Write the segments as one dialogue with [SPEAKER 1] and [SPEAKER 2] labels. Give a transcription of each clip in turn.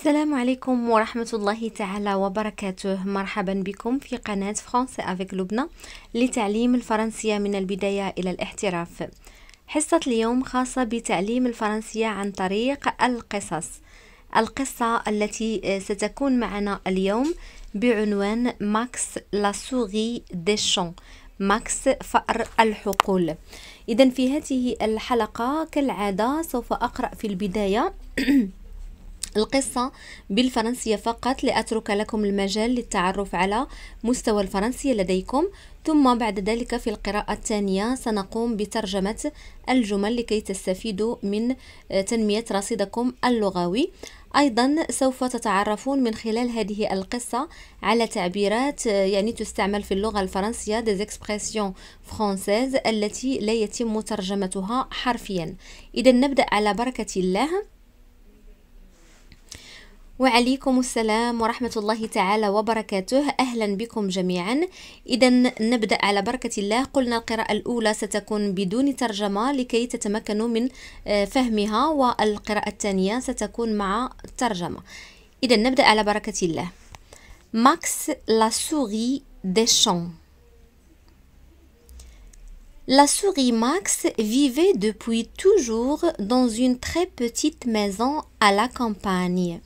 [SPEAKER 1] السلام عليكم ورحمة الله تعالى وبركاته. مرحبا بكم في قناة Français avec لبنى لتعليم الفرنسية من البداية إلى الاحتراف. حصة اليوم خاصة بتعليم الفرنسية عن طريق القصص. القصة التي ستكون معنا اليوم بعنوان Max , la souris des champs ماكس فأر الحقول. إذا في هذه الحلقة كالعادة سوف أقرأ في البداية. القصة بالفرنسية فقط. لأترك لكم المجال للتعرف على مستوى الفرنسية لديكم. ثم بعد ذلك في القراءة الثانية سنقوم بترجمة الجمل لكي تستفيدوا من تنمية رصيدكم اللغوي. أيضا سوف تتعرفون من خلال هذه القصة على تعبيرات يعني تستعمل في اللغة الفرنسية des expressions françaises التي لا يتم ترجمتها حرفيا. إذا نبدأ على بركة الله. وعليكم السلام ورحمة الله تعالى وبركاته. أهلا بكم جميعا. إذا نبدأ على بركة الله. قلنا القراءة الأولى ستكون بدون ترجمة لكي تتمكنوا من آه، فهمها والقراءة الثانية ستكون مع الترجمة إذا نبدأ على بركة الله. Max , la souris des champs La souris Max vivait depuis toujours dans une très petite maison à la campagne.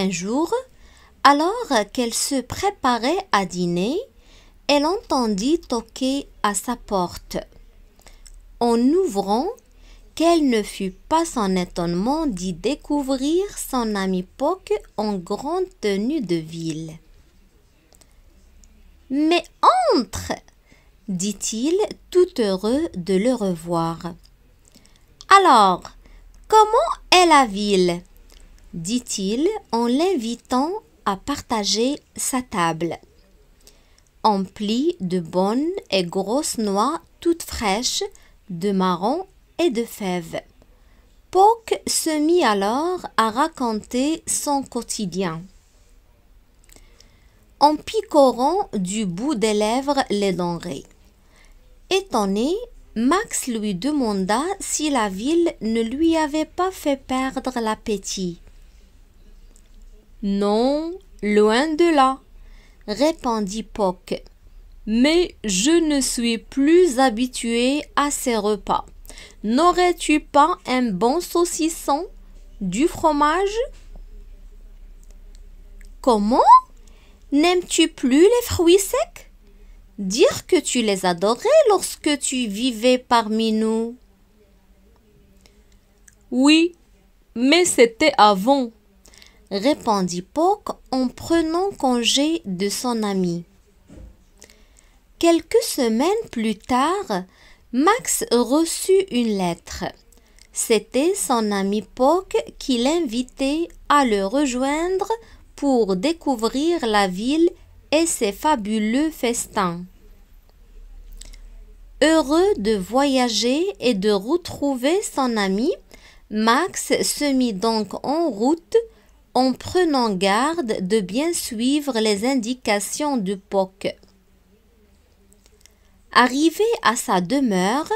[SPEAKER 1] Un jour, alors qu'elle se préparait à dîner, elle entendit toquer à sa porte. En ouvrant, quel ne fut pas son étonnement d'y découvrir son ami Poc en grande tenue de ville. Mais entre dit-il, tout heureux de le revoir. Alors, comment est la ville? Dit-il en l'invitant à partager sa table. Emplie de bonnes et grosses noix toutes fraîches, de marrons et de fèves. Poc se mit alors à raconter son quotidien. En picorant du bout des lèvres les denrées. Étonné, Max lui demanda si la ville ne lui avait pas fait perdre l'appétit. Non, loin de là, répondit Poc. Mais je ne suis plus habitué à ces repas. N'aurais-tu pas un bon saucisson, du fromage? Comment? N'aimes-tu plus les fruits secs? Dire que tu les adorais lorsque tu vivais parmi nous.
[SPEAKER 2] Oui, mais c'était avant
[SPEAKER 1] répondit Poc en prenant congé de son ami. Quelques semaines plus tard, Max reçut une lettre. C'était son ami Poc qui l'invitait à le rejoindre pour découvrir la ville et ses fabuleux festins. Heureux de voyager et de retrouver son ami, Max se mit donc en route en prenant garde de bien suivre les indications du POC. Arrivé à sa demeure,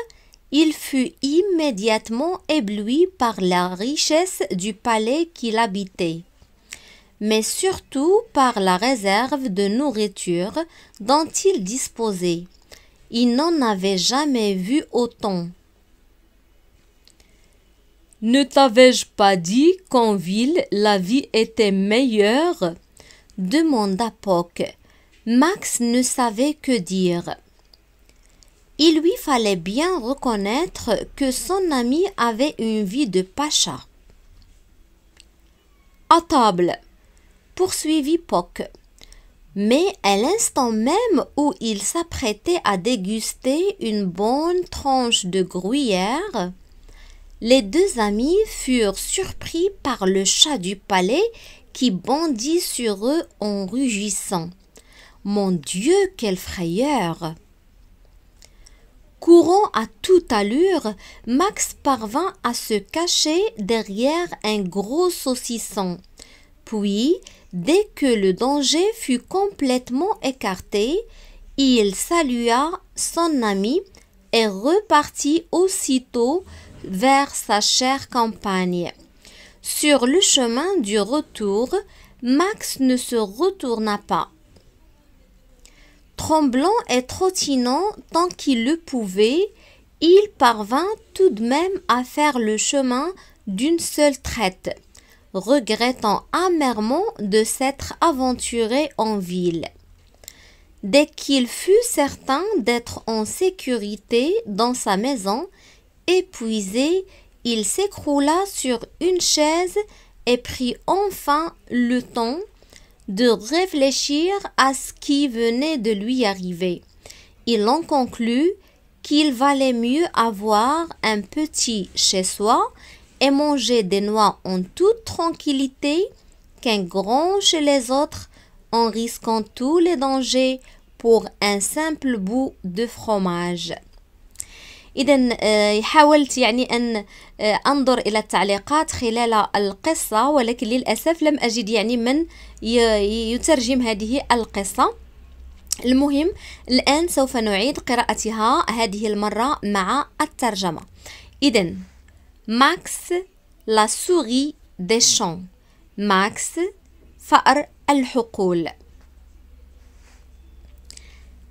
[SPEAKER 1] il fut immédiatement ébloui par la richesse du palais qu'il habitait, mais surtout par la réserve de nourriture dont il disposait. Il n'en avait jamais vu autant.
[SPEAKER 2] Ne t'avais-je pas dit qu'en ville la vie était meilleure?
[SPEAKER 1] demanda Poc. Max ne savait que dire. Il lui fallait bien reconnaître que son ami avait une vie de pacha. À table, poursuivit Poc. Mais à l'instant même où il s'apprêtait à déguster une bonne tranche de gruyère, les deux amis furent surpris par le chat du palais qui bondit sur eux en rugissant. Mon Dieu, quelle frayeur. Courant à toute allure, Max parvint à se cacher derrière un gros saucisson. Puis, dès que le danger fut complètement écarté, il salua son ami et repartit aussitôt vers sa chère campagne. Sur le chemin du retour, Max ne se retourna pas. Tremblant et trottinant tant qu'il le pouvait, il parvint tout de même à faire le chemin d'une seule traite, regrettant amèrement de s'être aventuré en ville. Dès qu'il fut certain d'être en sécurité dans sa maison, épuisé, il s'écroula sur une chaise et prit enfin le temps de réfléchir à ce qui venait de lui arriver. Il en conclut qu'il valait mieux avoir un petit chez soi et manger des noix en toute tranquillité qu'un grand chez les autres en risquant tous les dangers pour un simple bout de fromage. إذا حاولت يعني أن أنظر إلى التعليقات خلال القصة ولكن للأسف لم أجد يعني من يترجم هذه القصة. المهم الآن سوف نعيد قراءتها هذه المرة مع الترجمة. إذا Max , la souris des champs. ماكس فأر الحقول.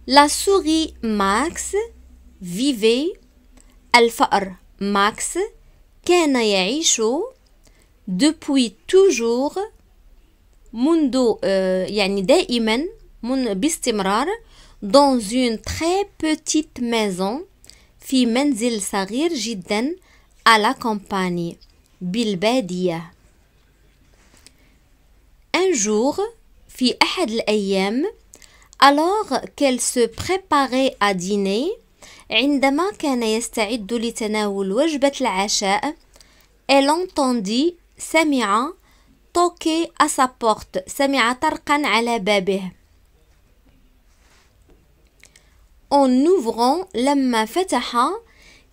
[SPEAKER 1] La souris Max vivait الفأر ماكس كان يعيش depuis toujours منذ يعني دائما من باستمرار dans une très petite maison في منزل صغير جدا على campagne بالبادية un jour في أحد الأيام alors qu'elle se préparait à dîner عندما كان يستعد لتناول وجبة العشاء elle entendit سمع toquer à sa porte سمع طرقا على بابه En ouvrant لما فتح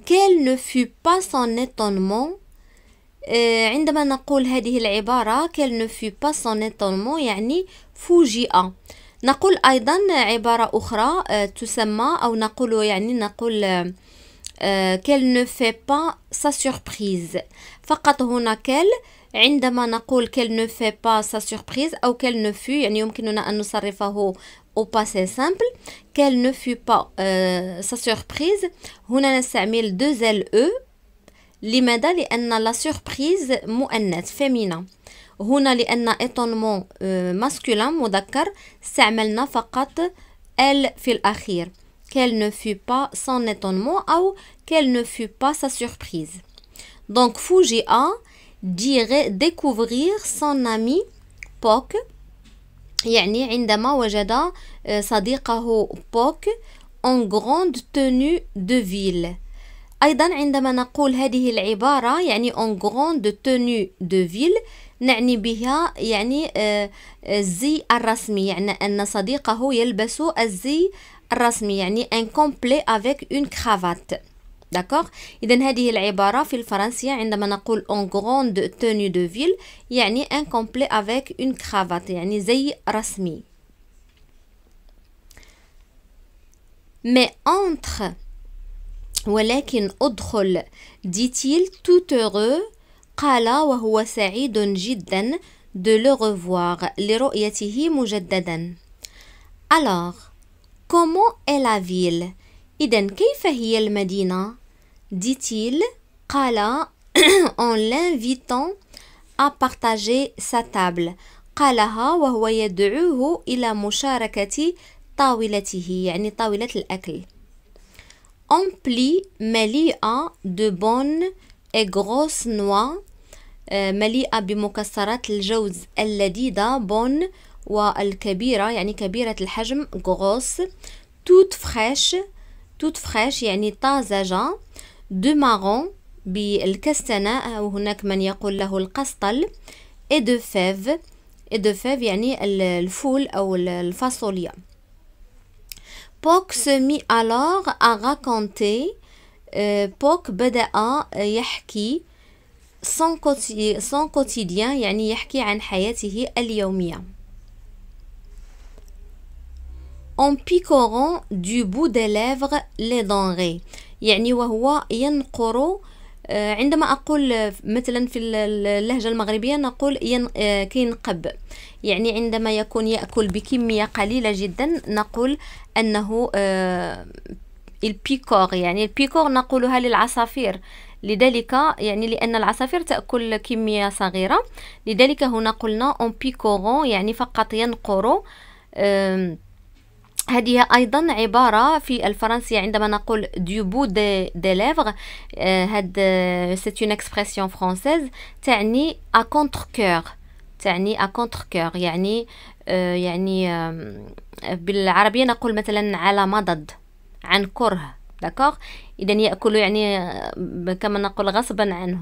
[SPEAKER 1] quel ne fut pas son étonnement عندما نقول هذه العبارة quel ne fut pas son étonnement يعني فوجئ نقول أيضا عبارة أخرى آه، تسمى أو نقول يعني نقول quelle ne fut pas sa surprise فقط هنا quelle عندما نقول quelle ne fut pas sa surprise أو quelle ne يعني يمكننا أن نصرفه au passé simple quelle ne fut pas sa surprise هنا نستعمل deux l e لماذا؟ لأن la surprise مؤنث féminin هنا لأن étonnement masculin مذكر استعملنا فقط elle في الأخير quel ne fut pas son étonnement أو quelle ne fut pas sa surprise donc فوجئ de découvrir son ami بوك يعني عندما وجد صديقه بوك en grande tenue de ville أيضا عندما نقول هذه العبارة يعني en grande tenue de ville نعني بها يعني الزي الرسمي يعني أن صديقه يلبس الزي الرسمي يعني un complet avec une cravate. d'accord اذا هذه العبارة في الفرنسية عندما نقول en grande tenue de ville يعني un complet avec une cravate يعني زي رسمي. Mais entre ولكن أدخل dit-il tout heureux قال وهو سعيد جدا de le revoir لرؤيته مجددا alors comment est la ville إذا كيف هي المدينة dit-il قال en l'invitant à partager sa table قالها وهو يدعوه إلى مشاركة طاولته يعني طاولة الأكل emplie مليئة de bonnes et grosses noix مليئة بمكسرات الجوز اللذيذة bonnes والكبيرة يعني كبيرة الحجم grosses toutes fraîches toutes fraîches يعني طازجة de marrons بالكستنة أو هناك من يقول له القسطل et de fèves. Et de fèves يعني الفول أو الفاصوليا. بوك mit alors à raconter. بوك بدأ يحكي son, son quotidien يعني يحكي عن حياته اليومية. En picorant du bout des lèvres les denrées. يعني وهو ينقر عندما أقول مثلا في اللهجة المغربية نقول كينقب. يعني عندما يكون يأكل بكمية قليلة جدا نقول أنه il picore يعني il picore نقولها للعصافير. لذلك يعني لأن العصافير تأكل كمية صغيرة. لذلك هنا قلنا en picorant يعني فقط ينقر. هذه أيضا عبارة في الفرنسية عندما نقول du bout des des lèvres هاد c'est une expression française تعني à contrecœur تعني à contrecœur يعني يعني بالعربية نقول مثلا على مضض عن كره. d'accord إذا يأكل يعني كما نقول غصبا عنه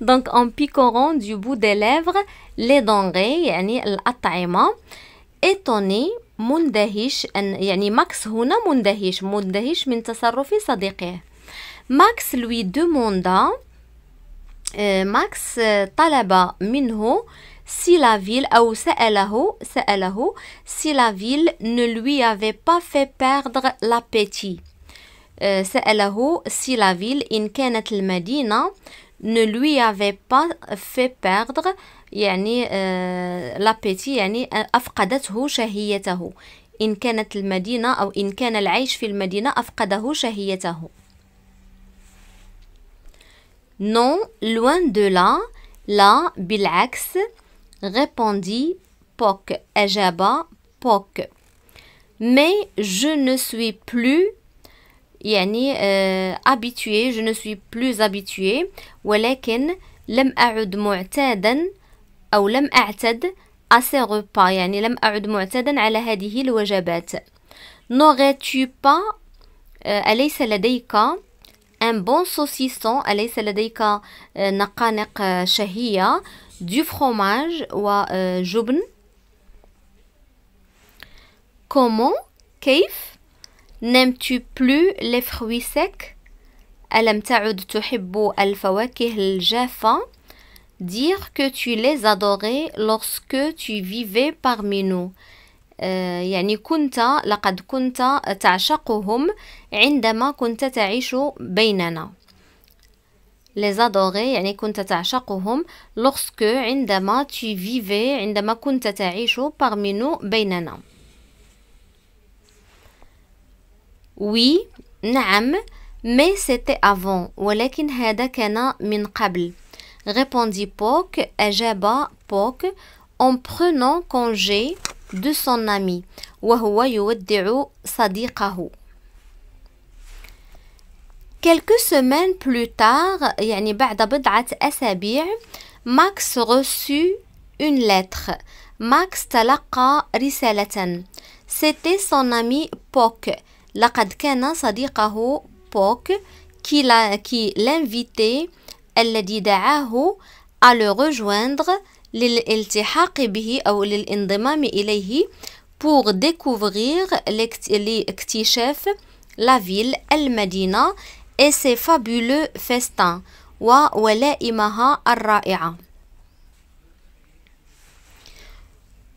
[SPEAKER 1] donc en picorant du bout des lèvres les denrées يعني الأطعمة. étonné مندهش أن يعني ماكس هنا مندهش. مندهش من تصرف صديقه. ماكس لوي دوموندا ماكس طلب منه si la ville أو سأله سأله si la ville ne lui avait pas fait perdre l'appétit سأله si la ville إن كانت المدينة ne lui avait pas fait perdre يعني l'appétit يعني أفقدته شهيته إن كانت المدينة أو إن كان العيش في المدينة أفقده شهيته non loin de là لا بالعكس répondit Poc. Ajaba Poc. Mais je ne suis plus يعني habitué je ne suis plus habitué ولكن لم أعد معتادا أو لم أعتد à ces repas يعني لم أعد معتادا على هذه الوجبات n'aurais-tu pas أليس لديك un bon saucisson أليس لديك نقانق شهية du fromage وجبن comment كيف n'aimes-tu plus les fruits secs ألم تعد تحب الفواكه الجافة dire que tu les adorais lorsque tu vivais parmi nous يعني كنت لقد كنت تعشقهم عندما كنت تعيش بيننا Les adorer يعني كنت تعشقهم lorsque عندما tu vivais عندما كنت تعيش parmi nous بيننا oui نعم mais c'était avant ولكن هذا كان من قبل répondit Poc أجاب Poc en prenant congé de son ami وهو يودع صديقه Quelques semaines plus tard, يعني بعد بضعة أسابيع ماكس reçut une lettre ماكس تلقى رسالة C'était son ami Poc لقد كان صديقه بوك qui l'invitait الذي دعاه à le rejoindre للالتحاق به أو للانضمام إليه pour découvrir لاكتشاف la ville المدينة et ses fabuleux festins وولائمها الرائعة.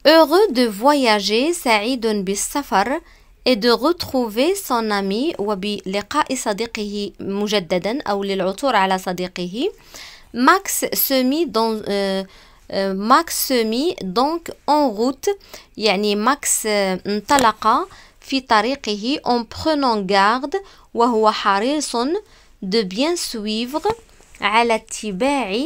[SPEAKER 1] Heureux de voyager سعيد بالسفر et de retrouver son ami وبلقاء صديقه مجددا أو للعثور على صديقه Max se mit dans euh, euh, Max se mit donc en route يعني ماكس انطلق في طريقه en prenant garde وهو حريص de bien suivre على اتباع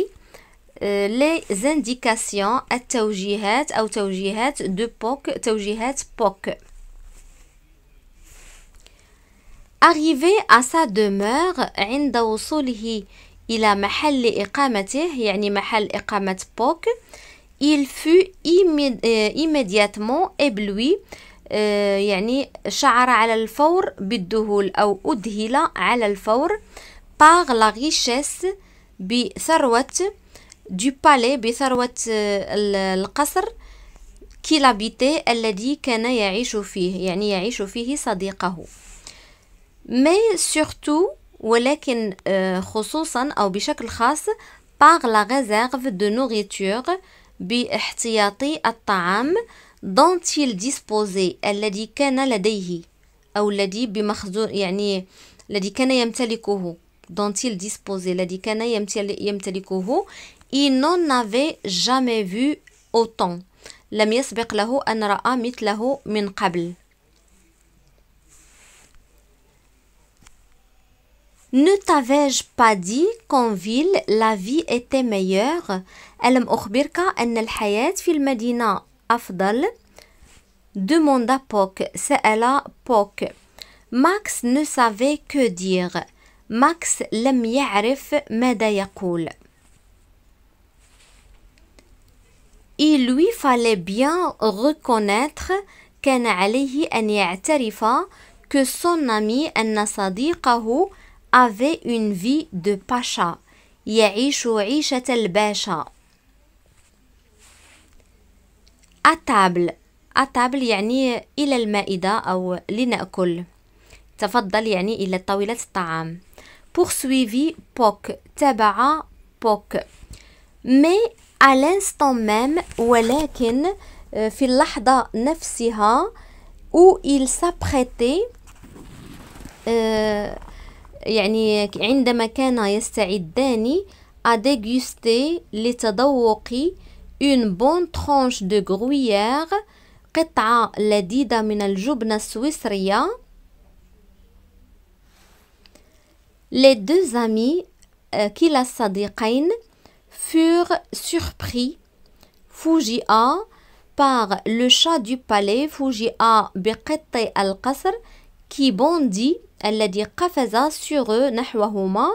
[SPEAKER 1] les indications التوجيهات أو توجيهات de POC توجيهات POC Arrivé à sa demeure عند وصوله إلى محل إقامته يعني محل إقامة بوك il fut immédiatement ébloui يعني شعر على الفور بالذهول أو أذهل على الفور la richesse بثروة du palais بثروة القصر كيلابيتي الذي كان يعيش فيه يعني يعيش فيه صديقه. Mais surtout ولكن خصوصا أو بشكل خاص par la réserve de nourriture باحتياطي الطعام dont il disposait الذي كان لديه أو الذي بمخزون يعني الذي كان يمتلكه dont il disposait الذي كان يمتلكه il n'en avait jamais vu autant لم يسبق له أن رأى مثله من قبل Ne t'avais-je pas dit qu'en ville la vie était meilleure ألم أخبرك أن الحياة في المدينة أفضل demanda Poc سأل Poc Max ne savait que dire Max لم يعرف ماذا يقول Il lui fallait bien reconnaître كان عليه أن يعترف que son ami أن صديقه avait une vie de pacha يعيش عيشة الباشا à table. à table يعني إلى المائدة أو لنأكل. تفضل يعني إلى طاولة الطعام. Poursuivit بوك تبع بوك mais à l'instant même ولكن في اللحظة نفسها où il s'apprêtait يعني عندما كان يستعدان à déguster لتذوق une bonne tranche de gruyère قطعة لذيذة من الجبنة السويسرية Les deux amis كلا الصديقين furent surpris فوجئا par le chat du palais فوجئا بقط القصر qui bondit الذي قفز sur eux نحوهما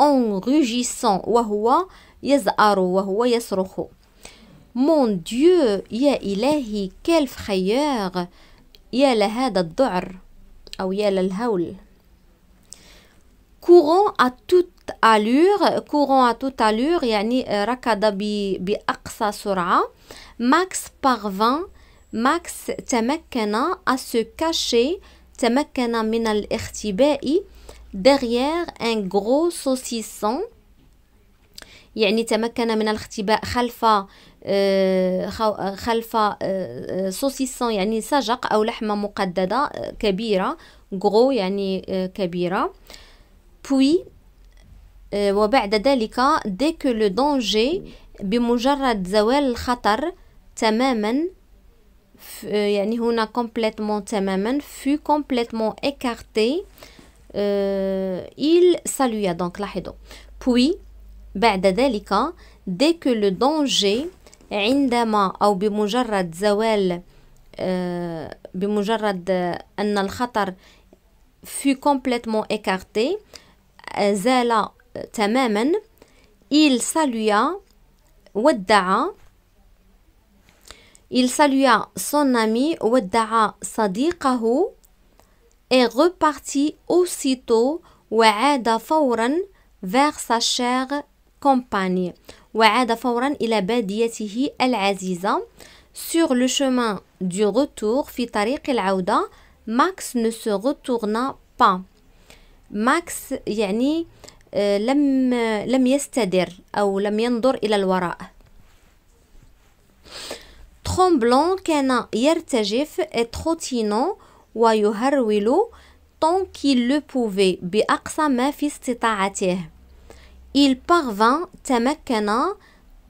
[SPEAKER 1] en rugissant وهو يزأر وهو يصرخ Mon Dieu يا إلهي quel frayeur يا لهذا الذعر أو يا للهول courant à toute allure courant à toute allure يعني ركض بأقصى سرعة Max parvint Max تمكن à se cacher تمكن من الاختباء derrière un gros saucisson يعني تمكن من الاختباء خلف خلف saucisson يعني سجق أو لحمة مقددة كبيرة gros يعني كبيرة. Puis وبعد ذلك dès que le danger بمجرد زوال الخطر تماما يعني هنا complètement تماما fut complètement écarté il salua. Donc لاحظوا. Puis بعد ذلك ديكو لو دونجي عندما أو بمجرد زوال آه، بمجرد أن الخطر fut complètement écarté زال تماما. Il salua ودعا il salua son ami ودعا صديقه et repartit aussitôt وعاد فورا vers sa chère campagne وعاد فورا إلى باديته العزيزة sur le chemin du retour في طريق العودة. Max ne se retourna pas. Max يعني لم لم يستدر أو لم ينظر إلى الوراء. Tremblant كان يرتجف trottinant ويهرول tant qu'il le pouvait بأقصى ما في استطاعته. il parvint tamakana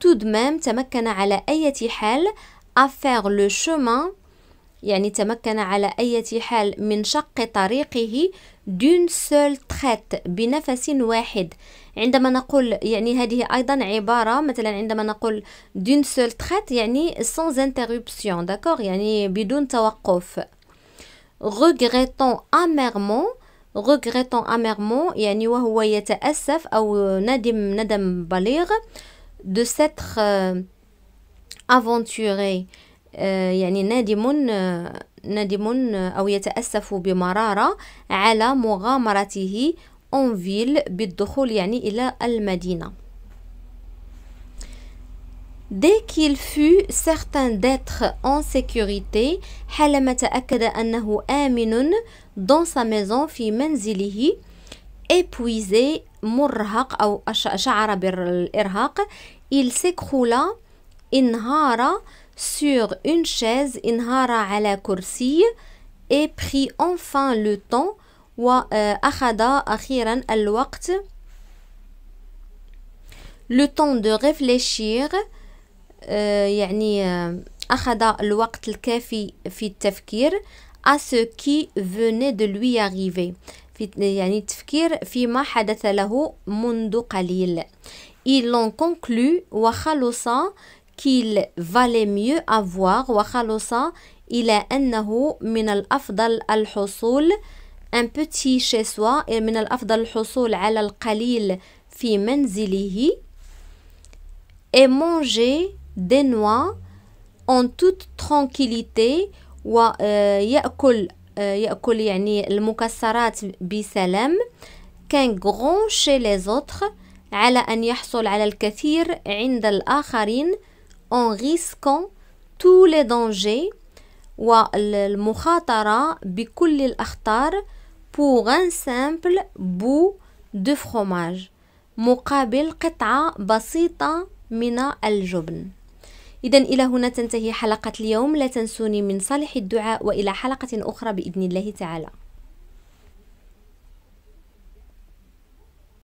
[SPEAKER 1] tout de même tamakana ala ayati hal à faire le chemin يعني تمكن على أي حال من شق طريقه دون سول تخيت بنفس واحد عندما نقول يعني هذه أيضا عبارة مثلا عندما نقول دون سول تخيت يعني sans interruption داكور يعني بدون توقف. Regrettons amèrement regrettant amèrement يعني وهو يتأسف أو ندم ندم بليغ de s'être aventuré يعني نادم نادم أو يتأسف بمرارة على مغامرته ville بالدخول يعني إلى المدينة Dès qu'il fut certain d'être en sécurité حالما تأكد أنه آمن dans sa maison في منزله épuisé مرهق أو شعر بالإرهاق il s'écroula انهار sur une chaise انهار على كرسي et prit enfin le temps وأخذ أخيرا الوقت le temps de réfléchir يعني أخذ الوقت الكافي في التفكير à ce qui venait de lui arriver. في يعني التفكير فيما حدث له منذ قليل. Ils l'ont conclu وخلص qu'il valait mieux avoir وخلص إلى أنه من الأفضل الحصول un petit chez soi من الأفضل الحصول على القليل في منزله et manger noix en toute tranquillité ويأكل يأكل يعني المكسرات بسلام كان chez les autres على أن يحصل على الكثير عند الآخرين en risquant tous les dangers والمخاطرة بكل الأخطار pour un simple bout de fromage. مقابل قطعة بسيطة من الجبن إذا إلى هنا تنتهي حلقة اليوم. لا تنسوني من صالح الدعاء وإلى حلقة أخرى بإذن الله تعالى.